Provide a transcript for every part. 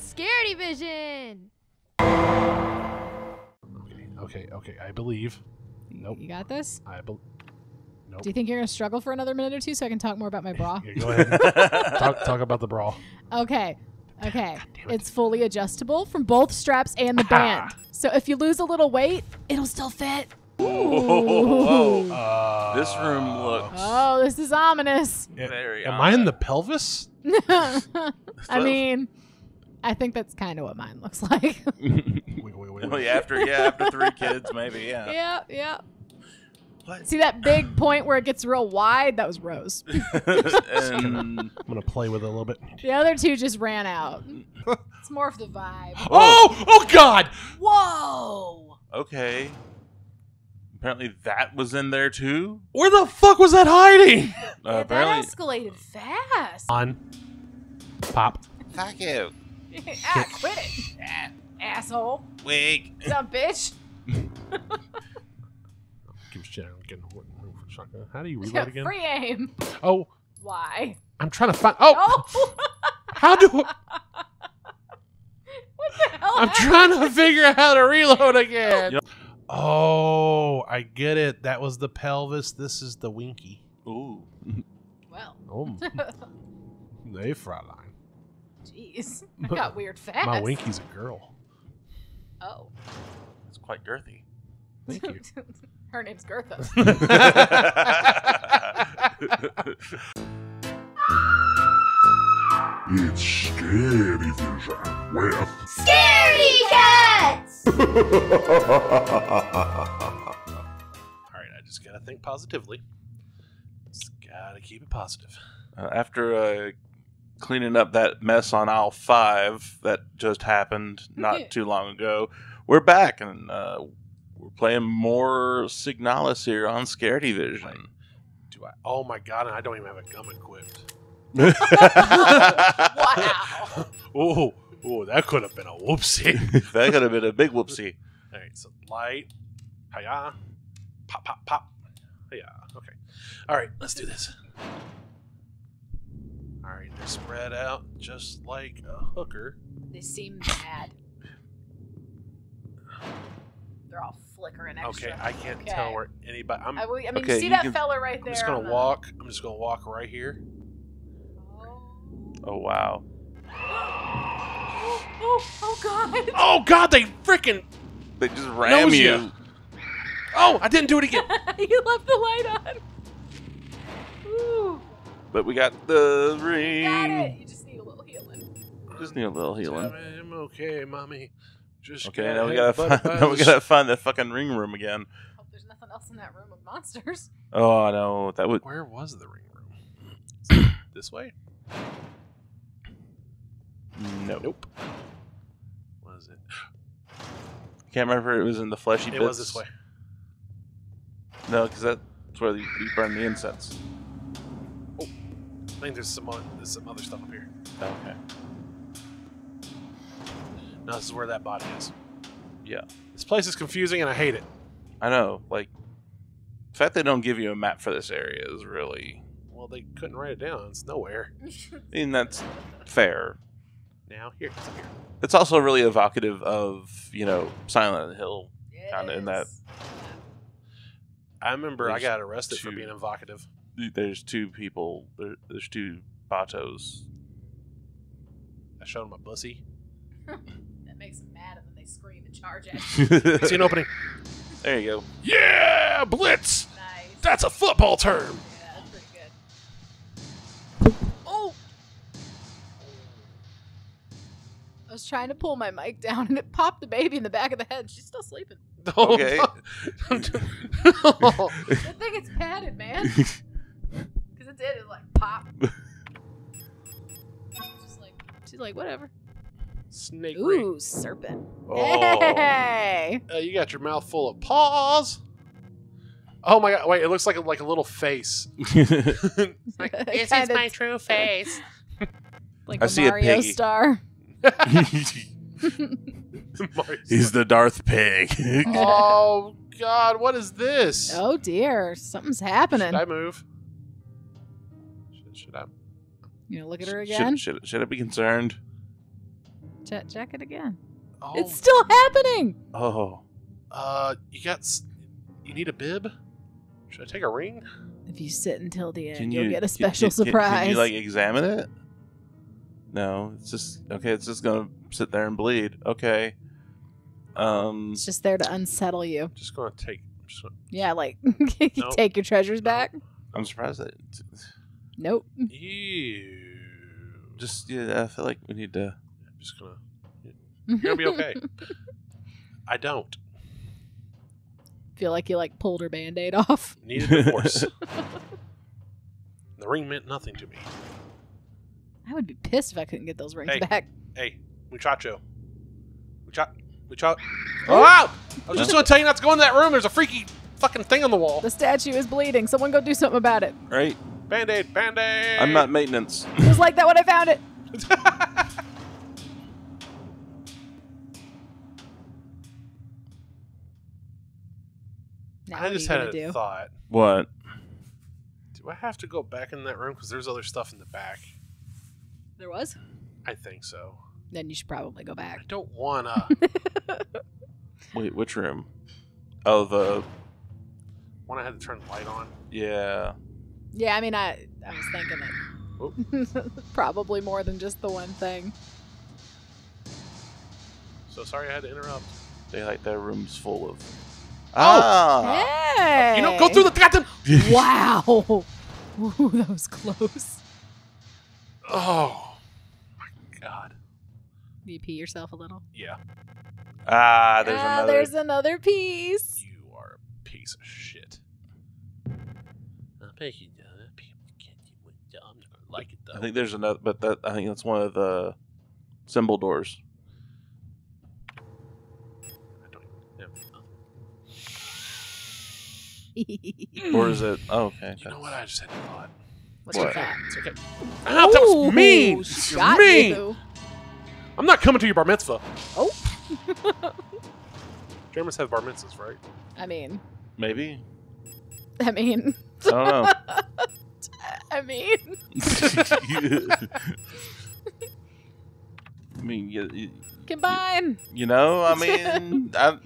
Scaredy Vision. Okay, okay, okay. I believe. Nope. You got this? I believe. Nope. Do you think you're going to struggle for another minute or two so I can talk more about my bra? Yeah, go ahead. talk, talk about the bra. Okay. Okay. it. It's fully adjustable from both straps and the band. So if you lose a little weight, it'll still fit. Whoa. Uh, This room looks Oh, this is ominous. Very. Am I in the pelvis? I mean, I think that's kind of what mine looks like. Wait, wait, wait, Well, yeah, after yeah, after three kids, maybe yeah. yeah, yeah. What? See that big point where it gets real wide? That was Rose. and I'm gonna play with it a little bit. The other two just ran out. It's more of the vibe. Oh! Oh God! Whoa! okay. Apparently that was in there too. Where the fuck was that hiding? Uh, Yeah, apparently, that escalated fast. On. Pop. fuck you. ah, quit it, asshole. Wig. Some bitch. Give shit. I'm getting shotgun. How do you reload again? Free aim. Oh, Why? I'm trying to find. Oh, Oh! how do? what the hell? I'm happened? trying to figure out how to reload again. Yep. Oh, I get it. That was the pelvis. This is the winky. Ooh. Well, Oh, they Fräulein. Jeez, that got weird fast. My winky's a girl. Oh, It's quite girthy. Thank you. her name's Gertha. It's Scary Vision with Scaredy Cats. All right, I just gotta think positively. Just gotta keep it positive. Uh, after uh, cleaning up that mess on aisle five that just happened not too long ago, we're back and uh, we're playing more Signalis here on Scaredy Vision. Do I? Oh my god! And I don't even have a gum equipped. wow. Oh, oh, that could have been a whoopsie. that could have been a big whoopsie. All right, so light, hiya, pop, pop, pop, hiya. Okay. All right, let's do this. All right, they're spread out just like a hooker. They seem bad. They're all flickering extra. Okay, I can't Okay. tell where anybody. I'm, I, I mean, Okay, you see you that can- fella right there. I'm there? just on gonna the- walk. I'm just gonna walk right here. Oh. Oh wow! Oh, oh, oh God! Oh God, they freaking! They just ram Knows you. ya. Oh, I didn't do it again. you left the light on. Ooh, But we got the ring. got it. You just need a little healing. Just need a little healing. I'm okay, mommy. Just Okay, now we hit gotta find, the now we gotta find that fucking ring room again. Hope there's nothing else in that room of monsters. Oh no, that would Where was the ring room? this way? no. Nope. Was it? I Can't remember if it was in the fleshy It bits. was this way. No, because that's where you, you burn the incense. I think there's some there's some other stuff up here. Okay. No, this is where that body is. Yeah. This place is confusing and I hate it. I know. Like, the fact they don't give you a map for this area is really. Well, they couldn't write it down. It's nowhere. I mean, that's fair. Now here, it's up here. It's also really evocative of, you know, Silent Hill. Kinda in that- I remember I got arrested for being evocative. There's two people. There, there's two Batos. I showed him my pussy. That makes them mad, and then they scream and charge at you. See an opening. There you go. Yeah, blitz. nice. That's a football term. yeah, that's pretty good. Oh! I was trying to pull my mic down, and it popped the baby in the back of the head. She's still sleeping. Oh, okay. Good thing it's padded, man. Because it did. It like pop. Just like she's like whatever. Snake ring. Ooh, serpent. Oh. Hey. Uh, you got your mouth full of paws. Oh my god! Wait, it looks like a, like a little face. Like, This is my true face. Like I a see a Mario piggy. star. He's the Darth Pig. oh god! What is this? Oh dear, something's happening. Should happening. I move? Should, should I? You know, look at her again. Should, should, I be concerned? Check, check it again. Oh, It's still happening. Oh, uh, you got. s- You need a bib? Should I take a ring? If you sit until the end, can you'll you get a special can- can- surprise. Can you like examine it? No, it's just okay. It's just gonna sit there and bleed. Okay. Um. it's just there to unsettle you. Just gonna take. Just gonna, Yeah, like Nope. take your treasures back. I'm surprised that. Nope. ew. Just yeah, I feel like we need to. I'm just gonna. You're gonna be okay. I don't. Feel like you like pulled her band-aid off. Need a divorce. the ring meant nothing to me. I would be pissed if I couldn't get those rings Hey. back. Hey, muchacho. Muchacho. Muchacho. Oh! I was just gonna tell you not to go in that room. There's a freaky fucking thing on the wall. The statue is bleeding. Someone go do something about it. Right. Band aid, band aid. I'm not maintenance. It was like that when I found it. I just had gonna a do? thought. What? Do I have to go back in that room? Because there's other stuff in the back. There was. I think so. Then you should probably go back. I don't wanna. Wait, which room? Oh, the when I had to turn the light on. yeah. Yeah, I mean, I I was thinking it. probably more than just the one thing. So sorry I had to interrupt. They like their rooms full of. Oh! Ah. Hey! You know, go through the goddamn. Wow. Ooh, that was close. Oh my god. Do you pee yourself a little? Yeah. Ah, there's ah, another. there's another piece. You are a piece of shit. I bet you do. People can't do it. I'm not gonna like it though. I think there's another, but that I think that's one of the symbol doors. I don't even know. Or is it? Oh, okay. You know what? I just had a thought. What's What? your thought? It's okay. Ow, that was Ooh, mean. You're mean. you. I'm not coming to your bar mitzvah. Oh. Germans have bar mitzvahs, right? I mean, Maybe. I mean, I don't know. I mean, I mean, you, you, combine. you know, I mean, I,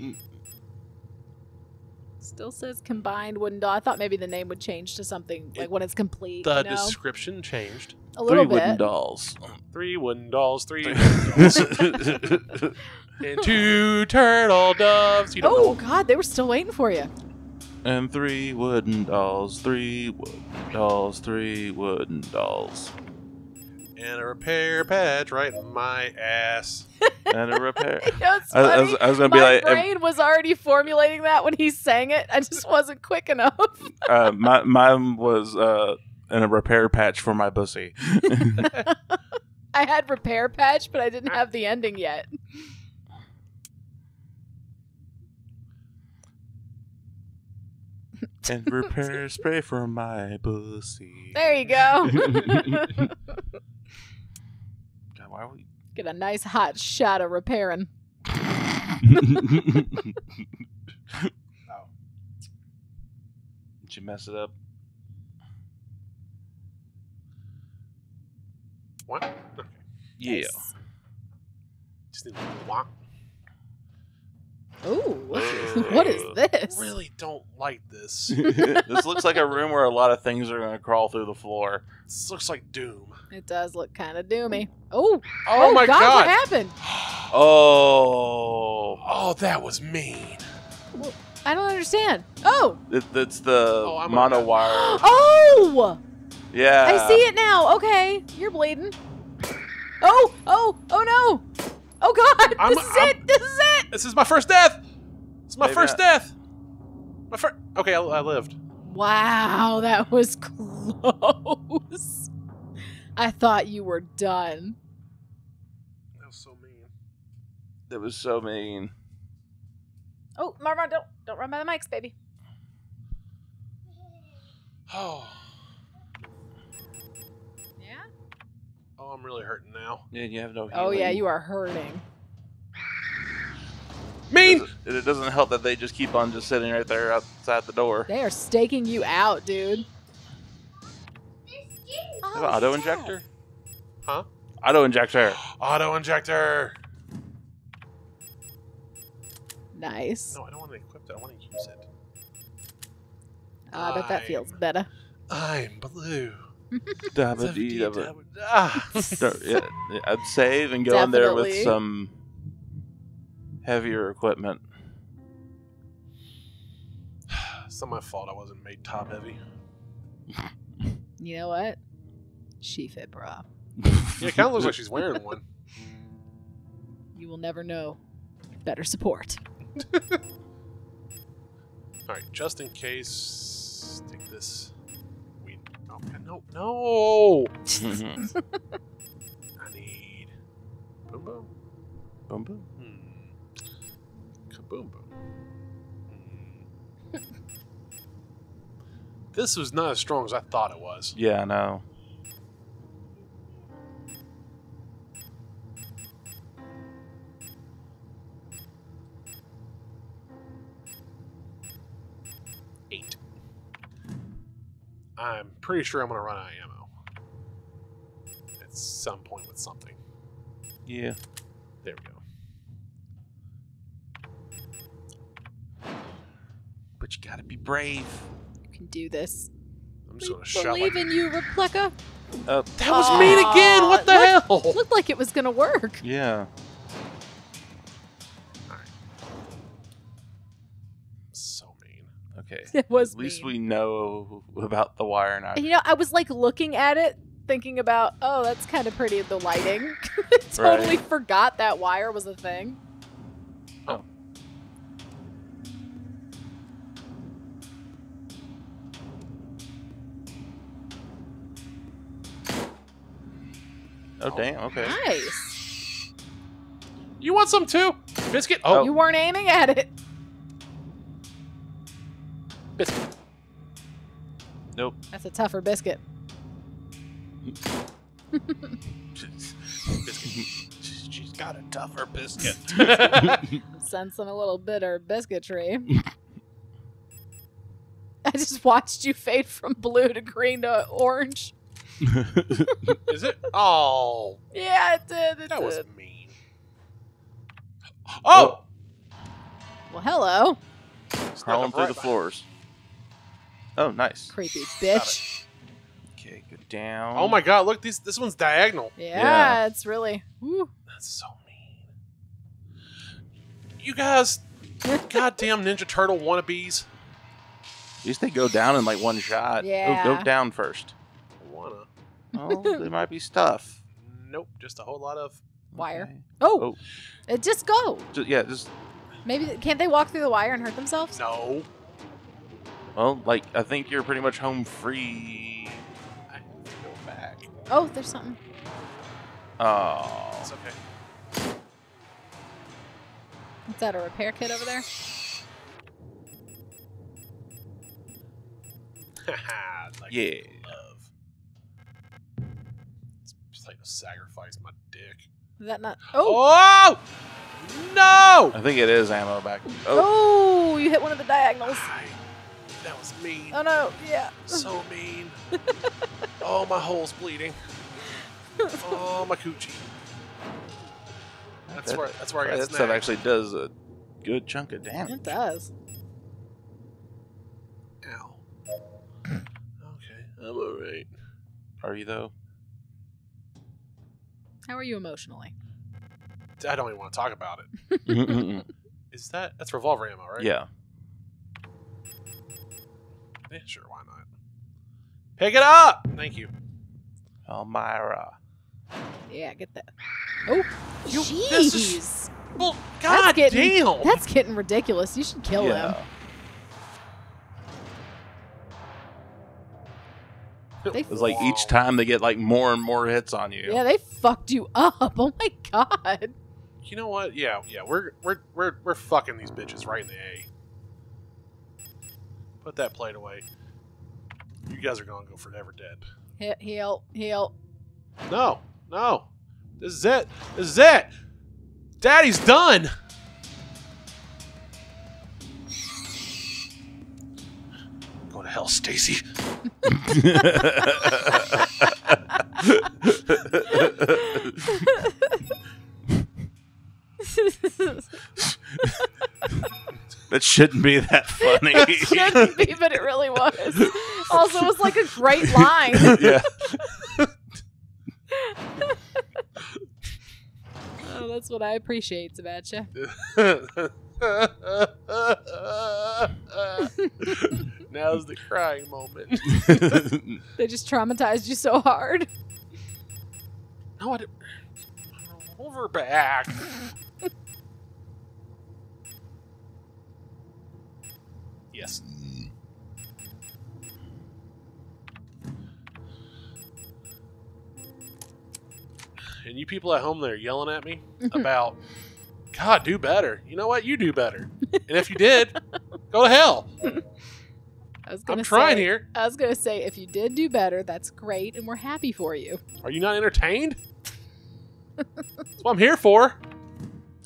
Still says combined wooden doll. I thought maybe the name would change to something like It- when it's complete. The you know? description changed. a three little wooden dolls. Three wooden dolls, three wooden dolls, and two turtle doves. You don't Oh know. God, they were still waiting for you. And three wooden dolls. Three wooden dolls. Three wooden dolls. And a repair patch right in my ass. And a repair. You know, it's I, I was, I was gonna be like, um, brain was already formulating that when he sang it. I just wasn't quick enough. uh, my mine was uh, in a repair patch for my pussy. I had repair patch, but I didn't have the ending yet. And repair spray for my pussy. There you go. God, why are we? Get a nice hot shot of repairing. Oh. Did you mess it up? What? Okay. Yeah. Nice. Just need a whack. Ooh, what is, what is this? I really don't like this. this looks like a room where a lot of things are going to crawl through the floor. this looks like Doom. It does look kind of doomy. Oh, Oh, my God, god. What happened? Oh, Oh, that was mean. I don't understand. Oh, it, it's the Oh, mono on- wire. oh! Yeah, I see it now. Okay, you're bleeding. Oh, oh, oh no! Oh God, I'm- this is I'm- it. This is it. This is my first death. This is my Maybe first I- death. My first. Okay, I, I lived. Wow, that was close. I thought you were done. That was so mean. That was so mean. Oh, Marmar, don't don't run by the mics, baby. Oh, Yeah. oh, I'm really hurting now. Yeah, you have no. Oh yeah, you are hurting. Mean. It, it doesn't help that they just keep on just sitting right there outside the door. They are staking you out, dude. Oh, auto injector? Huh? Auto injector. auto injector. Nice. No, I don't want to equip that. I want to use it. Oh, I bet that feels better. I'm blue. Dabba dee dabba. I'd save and go Definitely. in there with some heavier equipment. It's not my fault. I wasn't made top heavy. You know what? She fit bra. Yeah, it kind of looks like she's wearing one. You will never know. Better support. All right, just in case, take this. We oh no no. I need boom boom boom boom. Boom. Hmm. this was not as strong as I thought it was. Yeah, I know. Eight. I'm pretty sure I'm gonna run out of ammo at some point with something. Yeah. There we go. But you gotta be brave. You can do this. I'm just We gonna shove believe like in you, Replica. Oh, uh, That was mean again. What the Aw, hell? Looked like it was gonna work. yeah. So mean. Okay. It was. At least mean. we know about the wire now. You know, I was like looking at it, thinking about, oh, that's kind of pretty. The lighting. totally forgot that wire was a thing. Oh, oh, damn. Okay. Nice. You want some too? Biscuit? Oh, You weren't aiming at it. biscuit. Nope. That's a tougher biscuit. She's got a tougher biscuit. I'm sensing a little bitter biscuitry. I just watched you fade from blue to green to orange. Is it? Oh, Yeah, it did. It that did. was mean. Oh! Well, hello, Snuck Crawling up through the floors. Oh, nice. creepy bitch. Okay, go down. Oh my god, look, this this one's diagonal. Yeah, Yeah. it's really. Woo. That's so mean. You guys, goddamn Ninja Turtle wannabes. At least they go down in like one shot. Oh, Yeah. go down first. Wanna? Oh, there might be stuff. Nope, just a whole lot of. Wire. Okay. Oh, Oh. it just go. Ju- yeah, just Maybe can't they walk through the wire and hurt themselves? No. well, like I think you're pretty much home free. I have to go back. Oh, there's something. Oh, It's okay. Is that a repair kit over there? Haha, like Yeah. Like to sacrifice my dick. Is that not? Oh, Oh! No! I think it is ammo back. Oh, oh, you hit one of the diagonals. I- that was mean. Oh no, yeah. So mean. oh, my hole's bleeding. Oh, my coochie. That's That- where that's where I got that stuff snagged. actually does a good chunk of damage. It does. Ow. Okay, I'm alright. Are you though? How are you emotionally? I don't even want to talk about it. Is that that's revolver ammo, right? Yeah. Yeah, sure, why not? Pick it up! Thank you. Elmira. Yeah, get that. Oh, You- jeez. this is- Well, god getting- damn! That's getting ridiculous. You should kill yeah. him. They, It's like each time they get like more and more hits on you. yeah, they fucked you up. Oh my god. You know what? Yeah, yeah, we're we're we're we're fucking these bitches right in the A. Put that plate away. You guys are gonna go forever dead. Hit, heal, heal. No, no. This is it. This is it. Daddy's done. Go to hell, Stacy. That shouldn't be that funny. It shouldn't be, but it really was. Also, it was like a great line. yeah. Oh, that's what I appreciate, Sebastian. Now's the crying moment. They just traumatized you so hard. No, I didn't. Over back. yes. And you people at home that are yelling at me about, God, do better. You know what? You do better. And if you did, go to hell. I was gonna I'm trying say, here. I was gonna say, if you did do better, that's great, and we're happy for you. Are you not entertained? That's what I'm here for.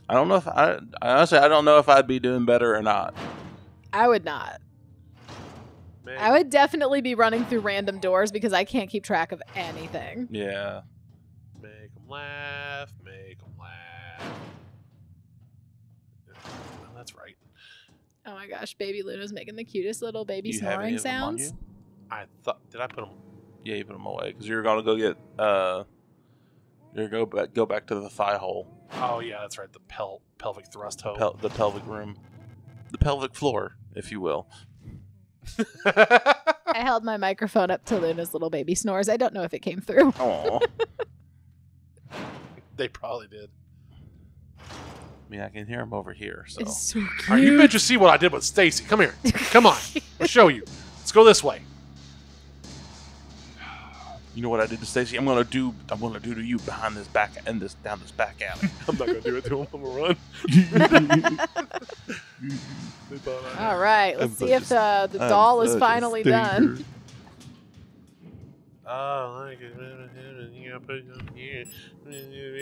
I don't know if I, I honestly I don't know if I'd be doing better or not. I would not. Man, I would definitely be running through random doors because I can't keep track of anything. Yeah. Make them laugh, make them laugh. Well, that's right. Oh my gosh, baby Luna's making the cutest little baby Do you have any snoring of them on sounds. you? I thought, did I put them? Yeah, you put them away because you're gonna go get uh, you're go back go back to the thigh hole, Oh, yeah, that's right. The pel- pelvic thrust hole. pel- the pelvic room, the pelvic floor, if you will. I held my microphone up to Luna's little baby snores. I don't know if it came through. Oh, they probably did. I mean I can hear him over here. So It's so cute. All right, you bitches see what I did with Stacy. Come here. Come on. I'll show you. Let's go this way. you know what I did to Stacy? I'm gonna do I'm gonna do to you behind this back and this down this back alley. I'm not going to do it to him. I'm going to run. They thought I- All right, let's see if the, the doll is finally done. Oh, like it. You gotta put it on here.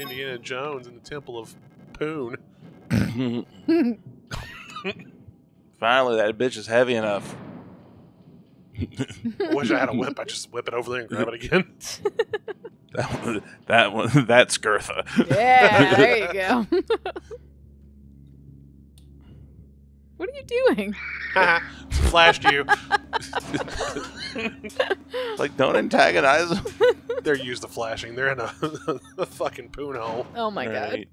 Indiana Jones in the Temple of Poon. Finally, that bitch is heavy enough. I wish I had a whip. I'd just whip it over there and grab it again. That one, that one, that's Gertha. Yeah, there you go. what are you doing? Flashed you. like, don't antagonize them. They're used to flashing. They're in a, a fucking poon hole. Oh my god. Alright.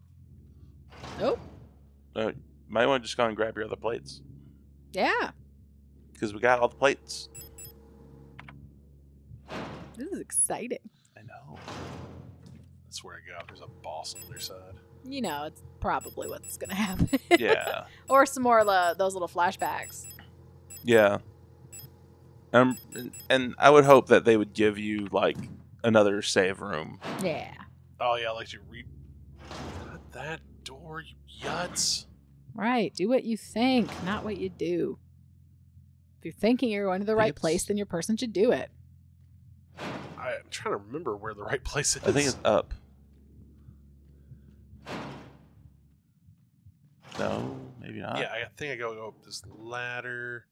Oh, Uh, might want to just go and grab your other plates yeah. because we got all the plates. This is exciting. I know. That's where I God, there's a boss on their side. You know, it's probably what's gonna happen. Yeah, or some more of those little flashbacks. yeah. Um, and, and I would hope that they would give you like another save room. Yeah. Oh yeah, like you read that door, you yuts. Right. Do what you think, not what you do. If you're thinking you're going to the right it's- place, then your person should do it. I, I'm trying to remember where the right place is. I think it's up. No, maybe not. yeah. I think I go, go up this ladder.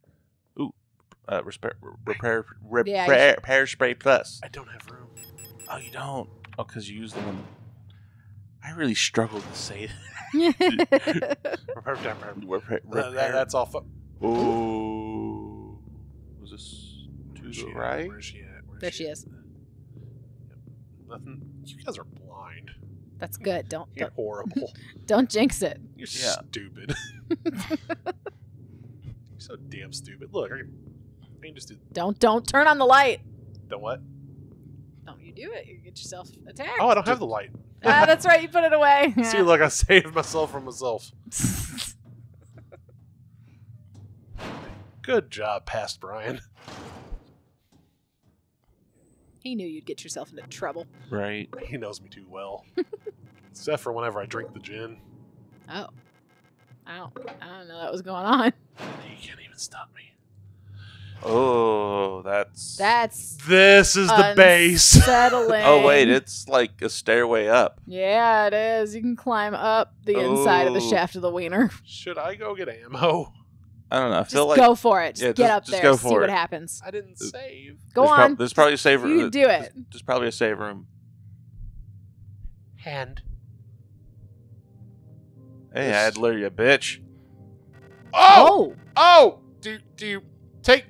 Uh, repair, repair, repair, Yeah, you repair spray plus. I don't have room. Oh, you don't? Oh, because you use them. In... I really struggled to say. That- that- that's all. Fu- Oh, was this to Where's she the at? right? Where's she at? Where's There she is. Yep. Nothing. You guys are blind. That's good. Don't You're don't, horrible. don't jinx it. You're Yeah. stupid. You're so damn stupid. Look, I can, I can just do. Don't don't turn on the light. Don't what? Don't you do it? You get yourself attacked. Oh, I don't have the light. Ah, that's right. You put it away. See, look, I saved myself from myself. Good job, past Brian. he knew you'd get yourself into trouble. Right. He knows me too well. Except for whenever I drink the gin. Oh. I don't I don't know that was going on. He can't even stop me. Oh, that's. That's This is the base. Settling. Oh wait, it's like a stairway up. Yeah, it is. You can climb up the inside of the Oh. shaft of the wiener. Should I go get ammo? I don't know. I Just feel like go for it. Just Yeah, get just- up just there. go see for what it. happens. I didn't save. Go there's, prob- on. there's probably a save room. You do it. There's probably a save room. Hand. Hey, Adler, you bitch. Oh, Oh. oh, do do you take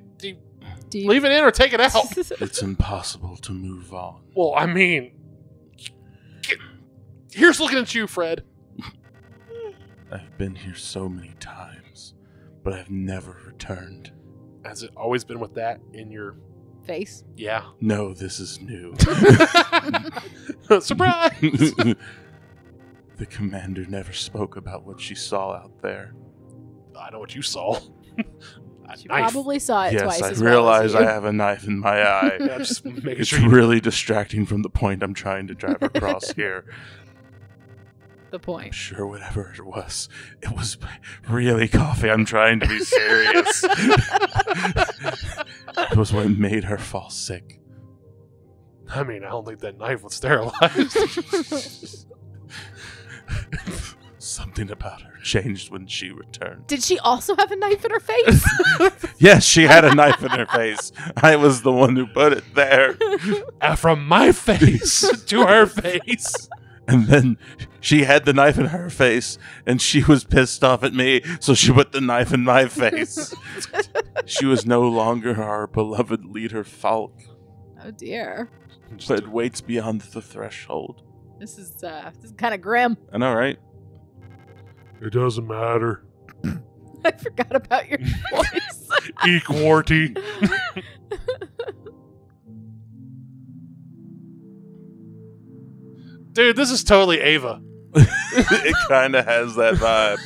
do you Do you leave it in or take it out? It's impossible to move on. well, I mean, get- here's looking at you, Fred. I've been here so many times, but I've never returned. Has it always been with that in your? face? Yeah. No, this is new. Surprise! the commander never spoke about what she saw out there. I know what you saw. A She knife. probably saw it yes, twice. I as realize well I have a knife in my eye. Yeah, just making it's sure you really distracting from the point I'm trying to drive across here. you. the I'm point. sure whatever it was, it was really coffee. I'm trying to be serious. it was what made her fall sick. I mean, I don't think that knife was sterilized. Something about her changed when she returned. Did she also have a knife in her face? Yes, she had a knife in her face. I was the one who put it there. Uh, From my face to her face. And then she had the knife in her face and she was pissed off at me, so she put the knife in my face. she was no longer our beloved leader, Falk, oh dear. but waits beyond the threshold. This is uh this is kind of grim. I know, right? It doesn't matter. I forgot about your voice. Eek warty. Dude, this is totally Ava. it kind of has that vibe.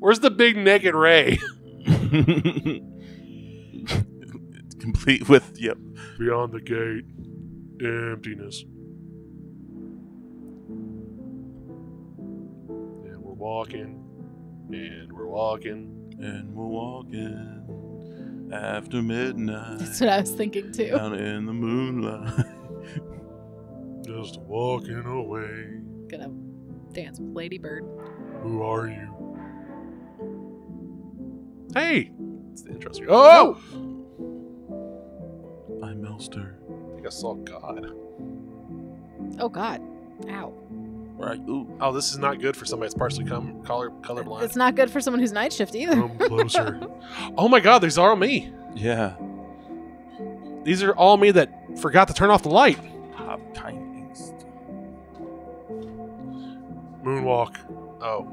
Where's the big naked Rei? Complete with, yep. Beyond the gate, emptiness. Walking, and we're walking. And we're walking after midnight That's what I was thinking too. down in the moonlight. Just walking away. Gonna dance with Lady Bird. Who are you? Hey! It's the intro. screen. Oh! oh! I'm Elster. I think I saw God. Oh God. Ow. Right. Ooh. Oh, this is not good for somebody that's partially com- color colorblind. It's not good for someone who's night shift either. Come closer. oh my God, these are all me. Yeah. These are all me that forgot to turn off the light. Hop angst. Moonwalk. Oh.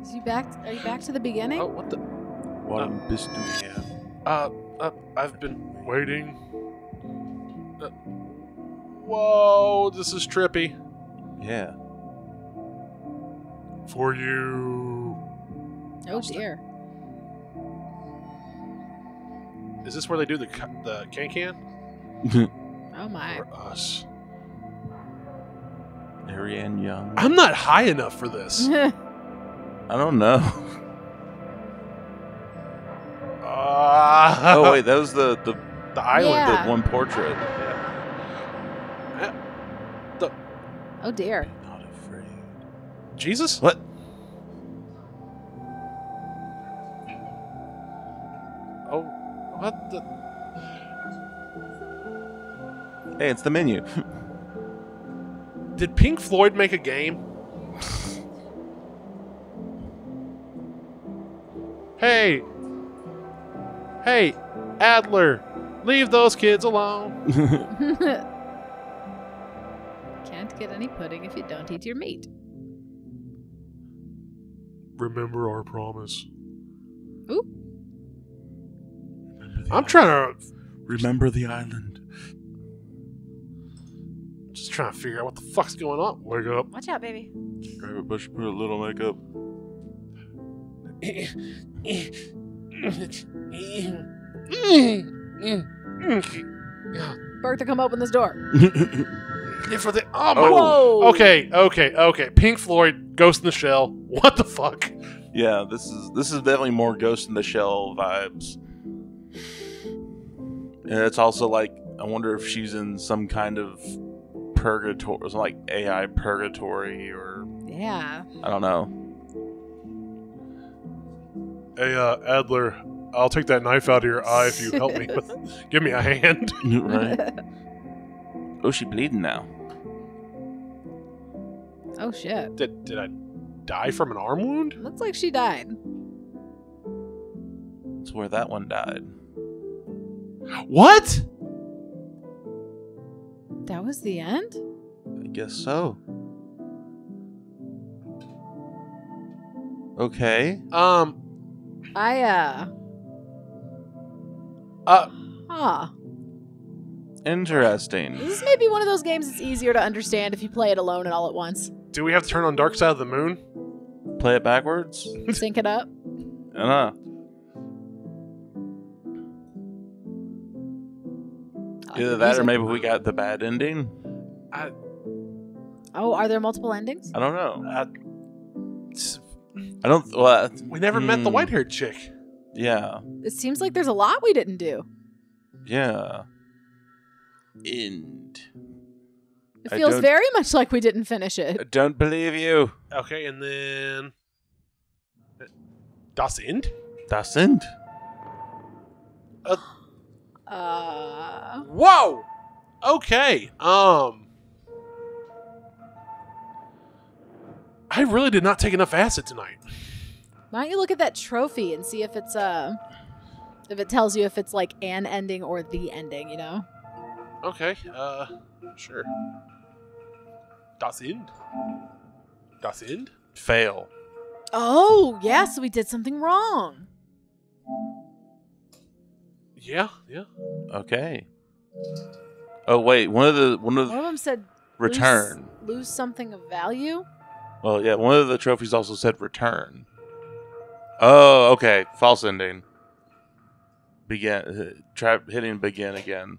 Is you back? Are you back to the beginning? Oh, what the? What bist du hier? Uh, uh, I've been waiting. Uh, whoa, this is trippy. Yeah. For you. Oh dear. Is this where they do the the can can? Oh my. For us. Ariane Yeong. I'm not high enough for this. I don't know. Ah. oh wait, that was the the, the island. Yeah. the one portrait. Oh dear. Not afraid. Jesus? What? Oh, what the? Hey, it's the menu. Did Pink Floyd make a game? hey, hey, Adler, leave those kids alone. Can't get any pudding if you don't eat your meat. Remember our promise. Ooh. I'm trying to, Remember the island. just trying to figure out what the fuck's going on. Wake up. Watch out, baby. Grab a bush, put a little makeup. Bertha, come open this door. For the, oh my. Whoa. Okay, okay, okay. Pink Floyd, Ghost in the Shell. What the fuck? yeah, this is this is definitely more Ghost in the Shell vibes. And it's also like I wonder if she's in some kind of purgatory, some like AI purgatory, or Yeah. I don't know. Hey, uh, Adler, I'll take that knife out of your eye if you help me with. Give me a hand. right? Oh, she bleeding now. Oh shit. Did did I die from an arm wound? Looks like she died. That's where that one died. What? That was the end? I guess so. Okay. Um. I, uh. Uh. Huh. Interesting. This may be one of those games that's easier to understand if you play it alone and all at once. Do we have to turn on Dark Side of the Moon? Play it backwards? Sync it up. I don't know. Either that or maybe we got the bad ending. I, Oh, are there multiple endings? I don't know. Uh, I don't. Well, we never met the Hmm. white-haired chick. yeah. It seems like there's a lot we didn't do. Yeah. End. It I feels don't- very much like we didn't finish I it. don't believe you. Okay, and then Das End. Das End. Uh, Whoa. Okay. Um. I really did not take enough acid tonight. why don't you look at that trophy and see if it's uh if it tells you if it's like an ending or the ending, you know? Okay. Uh. Sure. Das End. Das End. Fail. Oh, yeah, so we did something wrong. Yeah. Yeah. Okay. Oh wait, one of the one of One of them said return. lose, lose something of value. Well, yeah, one of the trophies also said return. Oh, okay. False ending. Begin. Uh, try hitting begin again.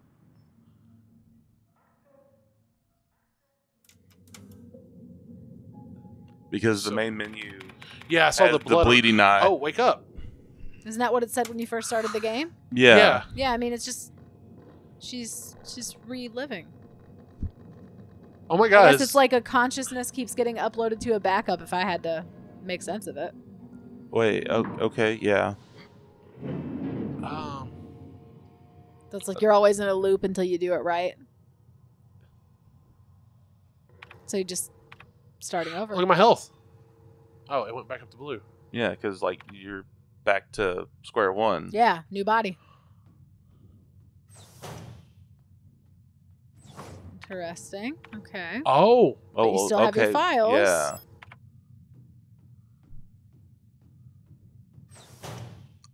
Because the main menu Yeah. I saw has the the, bleeding eye. Oh, wake up. Isn't that what it said when you first started the game? yeah. yeah. Yeah, I mean it's just she's she's reliving. Oh my god. guess it's like a consciousness keeps getting uploaded to a backup if I had to make sense of it. Wait. Okay. Yeah. Um. That's like you're always in a loop until you do it right. So you just starting over. Look at my health. Oh, it went back up to blue. Yeah. Because like you're back to square one. Yeah, new body. Interesting. Okay. Oh. oh. But you well, still have your okay, files. Yeah.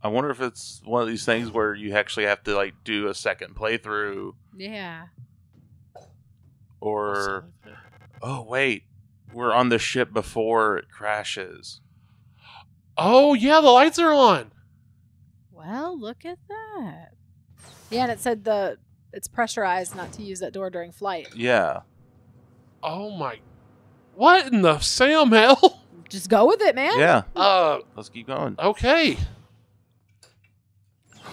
I wonder if it's one of these things where you actually have to like do a second playthrough, Yeah. or oh wait, we're on the ship before it crashes. Oh yeah, the lights are on. Well, look at that. Yeah, and it said the it's pressurized not to use that door during flight. Yeah. Oh my. What in the Sam hell? Just go with it, man. Yeah. Uh. Let's keep going. Okay.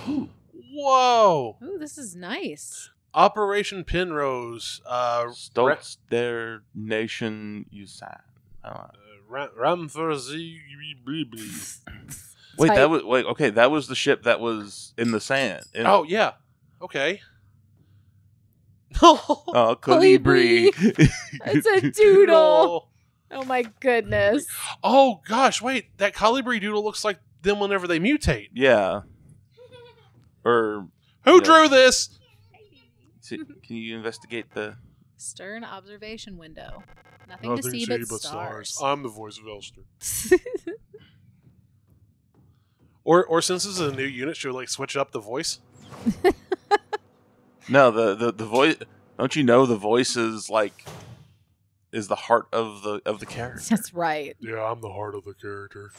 Whoa. Ooh, this is nice. Operation Penrose. Uh. Stokes their nation Yusan. I don't know. Ra- Ramthazi. Wait, that was wait. Okay, that was the ship that was in the sand. In, Oh yeah. Okay. oh, Colibri. It's a doodle. Oh my goodness. Oh gosh, wait. That Colibri doodle looks like them whenever they mutate. yeah. Or Who Yeah. drew this? See- can you investigate the? Stern observation window. Nothing, to see but, stars. I'm the voice of Elster. Or, or since this is a new unit, should we like switch up the voice? No, the the the voice. Don't you know the voice is like is the heart of the of the character. That's right. Yeah, I'm the heart of the character.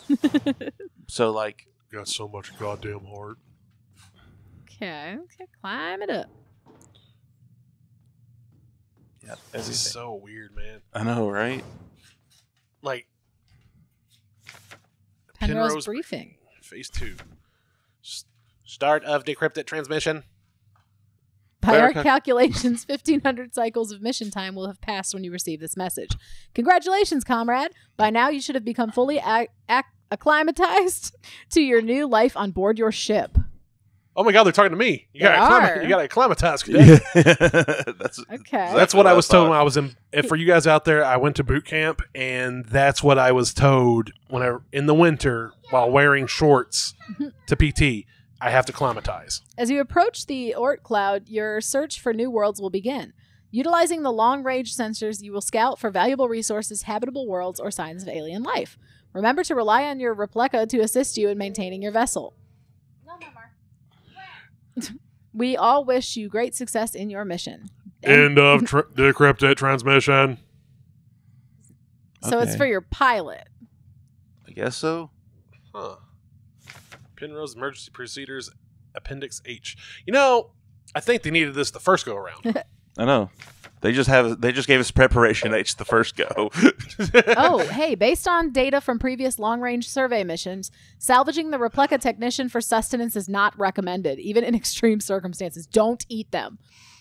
So like Got so much goddamn heart. Okay, okay, climb it up. Yeah, This is so weird, man. I know, right? Like Penrose, Penrose briefing. phase two. S- Start of decrypted transmission. By our calculations, 1500 cycles of mission time will have passed when you receive this message. Congratulations, comrade. By now, you should have become fully ac- ac- acclimatized to your new life on board your ship. Oh my god, they're talking to me. You They got are. you got to acclimatize. cadet. that's Okay. That's what I was told when I was in. If for you guys out there, I went to boot camp, and that's what I was told when I in the winter while wearing shorts to PT. I have to climatize. As you approach the Oort cloud, your search for new worlds will begin. Utilizing the long range sensors, you will scout for valuable resources, habitable worlds, or signs of alien life. Remember to rely on your replica to assist you in maintaining your vessel. We all wish you great success in your mission. End of tr- decrypted transmission. so it's Okay. for your pilot. I guess so. Huh. Penrose Emergency Procedures Appendix H. You know, I think they needed this the first go around. I know. They just have. They just gave us preparation H the first go. oh, hey, based on data from previous long range survey missions, salvaging the replica technician for sustenance is not recommended, even in extreme circumstances. Don't eat them.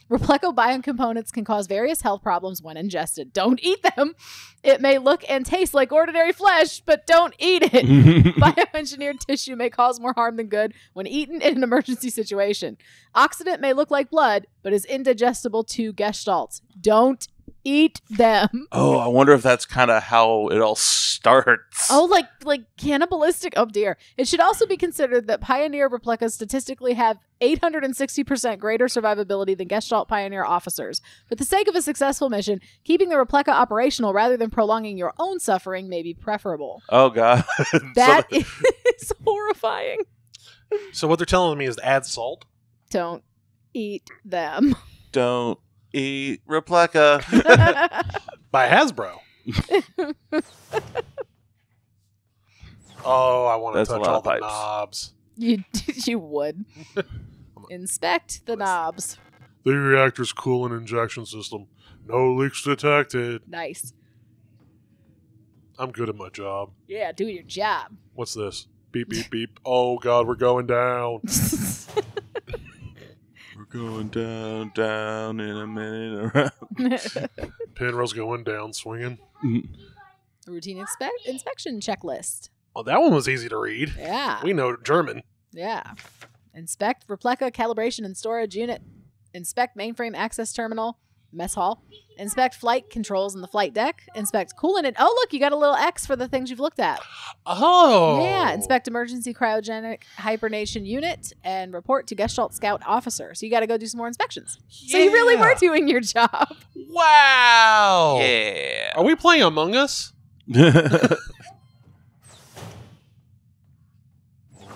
Replica biome components can cause various health problems when ingested. Don't eat them. It may look and taste like ordinary flesh, but don't eat it. Bioengineered tissue may cause more harm than good when eaten in an emergency situation. Oxidant may look like blood, but is indigestible to gestalts. Don't eat them. oh, I wonder if that's kind of how it all starts. Oh, like like cannibalistic. Oh dear. It should also be considered that Pioneer replicas statistically have 860% greater survivability than Gestalt Pioneer officers. For the sake of a successful mission, keeping the replica operational rather than prolonging your own suffering may be preferable. Oh god. So That the- is horrifying. so what they're telling me is add salt. Don't eat them. don't eat replica. by Hasbro. oh, I want to That's a touch lot all of the pipes. knobs. you you would. Inspect the knobs. The reactor's coolant injection system. No leaks detected. Nice. I'm good at my job. Yeah, do your job. What's this? Beep beep beep. Oh god, we're going down. We're going down, down in a minute. around. Penrose going down, swinging. Mm-hmm. Routine inspect inspection checklist. Oh, that one was easy to read. Yeah. We know German. Yeah. Inspect replica calibration and storage unit. Inspect mainframe access terminal, mess hall. Inspect flight controls in the flight deck. Inspect coolant and oh look, you got a little X for the things you've looked at. Oh, Yeah. Inspect emergency cryogenic hibernation unit and report to Gestalt Scout officer. So you got to go do some more inspections. So you really were doing your job. Wow. yeah. Are we playing Among Us?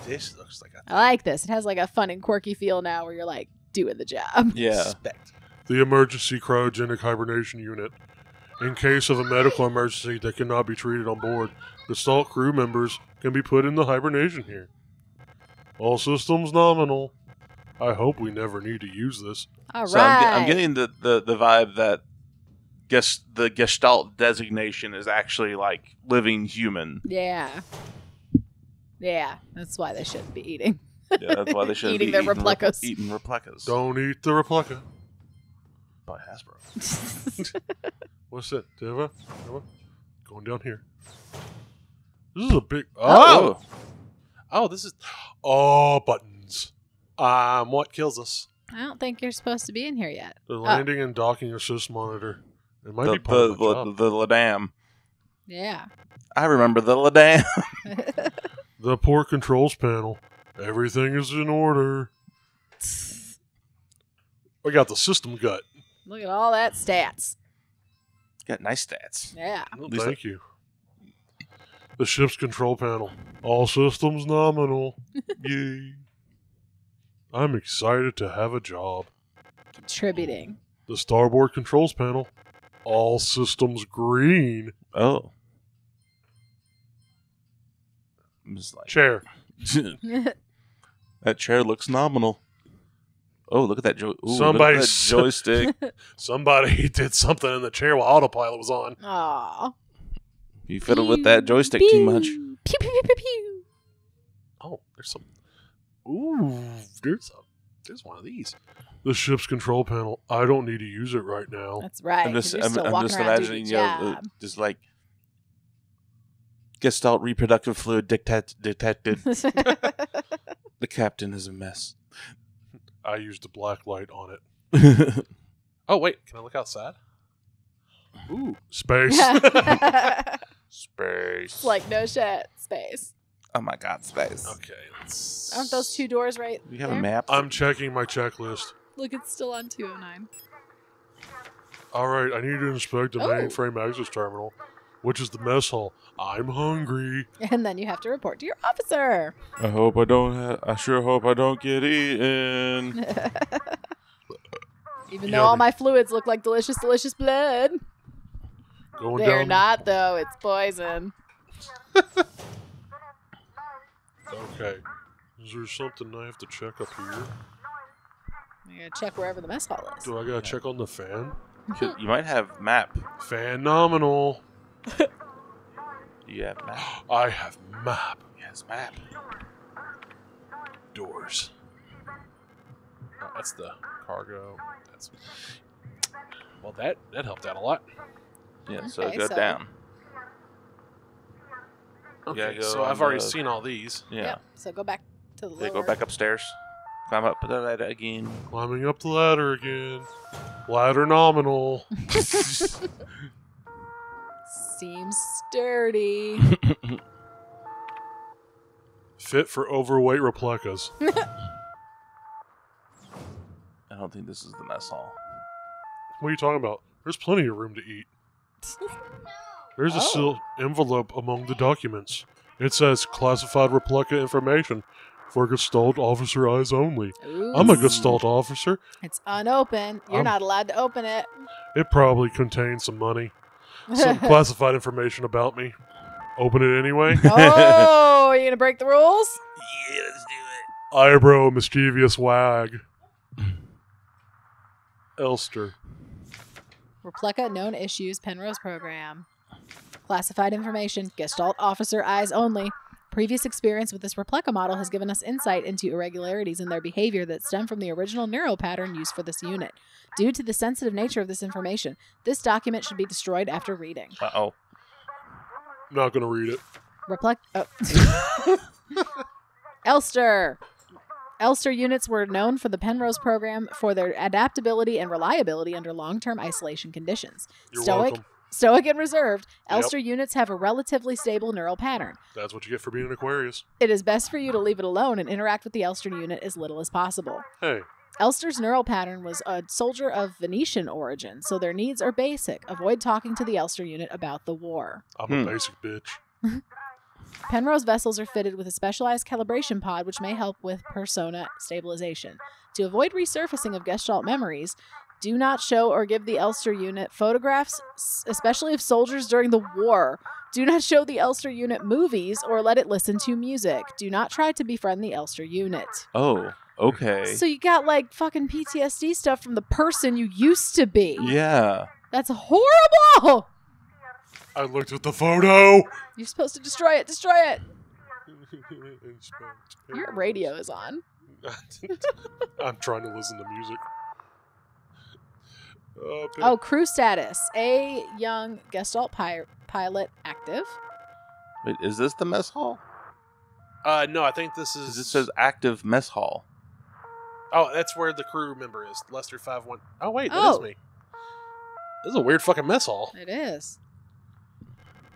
This looks like a I like this. It has like a fun and quirky feel now, where you're like doing the job. yeah. Respect. The emergency cryogenic hibernation unit. In case of a medical emergency that cannot be treated on board, the Gestalt crew members can be put in the hibernation here. All systems nominal. I hope we never need to use this. All right. So I'm, I'm getting the, the, the vibe that guess the Gestalt designation is actually like living human. Yeah. Yeah, that's why they shouldn't be eating. Yeah, that's why they shouldn't Eating be their eating repli- replicas. eating replicas Don't eat the replica. By Hasbro. What's that, Deva? Deva? Going down here. This is a big. Oh! Oh, this is. Oh, buttons. Um, what kills us? I don't think you're supposed to be in here yet. The landing and docking assist monitor. It might the, be part the, of the, job. the, the Ladam. Yeah. I remember the Ladam. The port controls panel. Everything is in order. We got the system gut. Look at all that stats. Got nice stats. Yeah. Well, least thank you. The ship's control panel. All systems nominal. Yay. I'm excited to have a job. Contributing. The starboard controls panel. All systems green. Oh. I'm just like, Chair. that chair looks nominal. Oh, look at that, jo- Ooh, Somebody look at that joystick. Somebody did something in the chair while autopilot was on. Aw. you fiddled with that joystick too much. Pew, pew, pew, pew, pew. Oh, there's some. Ooh, there's a. There's one of these. The ship's control panel. I don't need to use it right now. That's right. I'm 'cause just, you're I'm, I'm just imagining, you know, uh, just like Gestalt reproductive fluid dictat- detected. The captain is a mess. I used a black light on it. Oh wait, can I look outside? Ooh, Space. Space. like no shit, space. oh my god, space. okay. Let's... Aren't those two doors right? Do you have there? a map? I'm checking my checklist. Look, it's still on 209. All right, I need to inspect the Oh. mainframe access terminal, which is the mess hall. I'm hungry. And then you have to report to your officer. I hope I don't. Ha- I sure hope I don't get eaten. Even Yeah, though all but- my fluids look like delicious, delicious blood. Going They're down. not, though. It's poison. Okay. Is there something I have to check up here? I'm going to check wherever the mess hall is. Do I gotta check on the fan? You might have map. Phenomenal. Do you have map? I have map. Yes, map. doors. Oh, that's the cargo. That's well, that that helped out a lot. Yeah, so Okay, go so- down. Okay, Yeah, go so I've already the- seen all these. Yeah. Yep. So go back to the Okay, lower. go back upstairs. Climb up the ladder again. Climbing up the ladder again. Ladder nominal. Seems sturdy. Fit for overweight replicas. I don't think this is the mess hall. What are you talking about? There's plenty of room to eat. There's a Oh. sealed envelope among the documents. It says classified replica information for Gestalt officer eyes only. I'm a Gestalt officer. It's unopened. You're I'm- not allowed to open it. It probably contains some money. Some classified information about me. Open it anyway. oh, are you gonna break the rules? Yeah, let's do it. Eyebrow mischievous wag. Elster. Replica known issues Penrose program. Classified information, Gestalt officer eyes only. Previous experience with this replica model has given us insight into irregularities in their behavior that stem from the original neural pattern used for this unit. Due to the sensitive nature of this information, this document should be destroyed after reading. Uh oh. Not gonna read it. Replica. Oh. Elster. Elster units were known for the Penrose program for their adaptability and reliability under long term isolation conditions. You're Stoic, welcome. Stoic and reserved, Yep. Elster units have a relatively stable neural pattern. That's what you get for being an Aquarius. It is best for you to leave it alone and interact with the Elster unit as little as possible. Hey, Elster's neural pattern was a soldier of Venetian origin, so their needs are basic. Avoid talking to the Elster unit about the war. I'm a Hmm. basic bitch. Penrose vessels are fitted with a specialized calibration pod which may help with persona stabilization. To avoid resurfacing of Gestalt memories, do not show or give the Elster unit photographs, especially of soldiers during the war. Do not show the Elster unit movies or let it listen to music. Do not try to befriend the Elster unit. Oh, okay. So you got like fucking PTSD stuff from the person you used to be. yeah. That's horrible. I looked at the photo. You're supposed to destroy it. Destroy it. Your radio is on. I'm trying to listen to music. Bit- Oh, crew status. Ariane Yeong Gestalt pi- pilot active. Wait, is this the mess hall? Uh, no, I think this is. it says active mess hall. Oh, that's where the crew member is. Lester five one. Oh wait, that Oh. is me. This is a weird fucking mess hall. It is.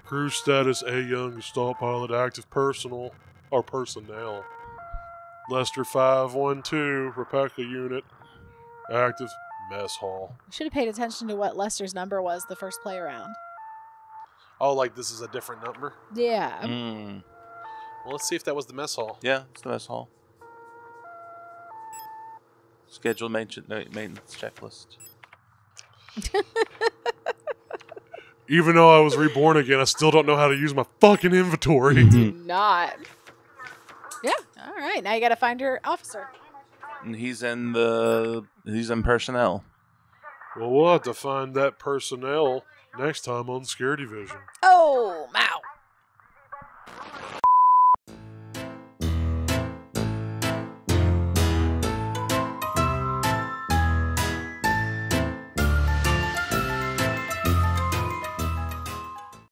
Crew status Ariane Yeong stall pilot active personal or personnel. Lester 512, Replica unit, active mess hall. We should have paid attention to what Lester's number was the first play around. Oh, like this is a different number. Yeah. Mm. Well, let's see if that was the mess hall. Yeah, it's the mess hall. Schedule maintenance, maintenance checklist. Even though I was reborn again, I still don't know how to use my fucking inventory. Do not. Yeah. All right. Now you got to find your officer. And he's in the he's in personnel. well, we'll have to find that personnel next time on ScaredyVision. Oh, Mao.